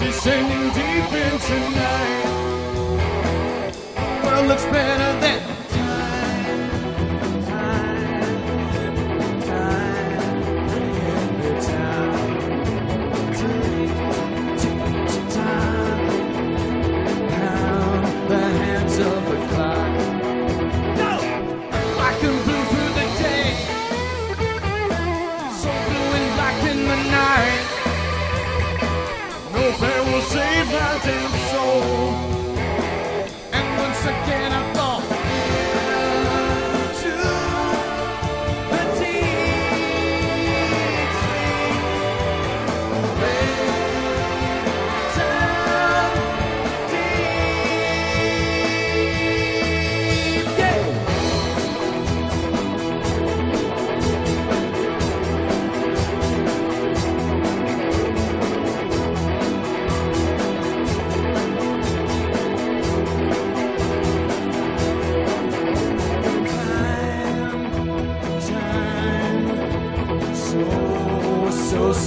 descending deep into night. Well, it's been Damn.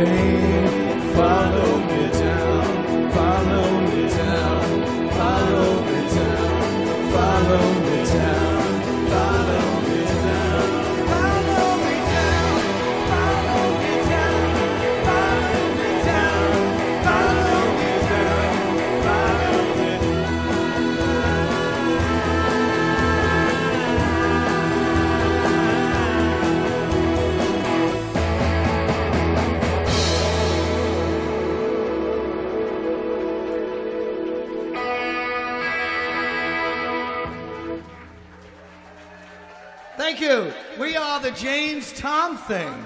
pain. Thank you. We are the James Tom thing.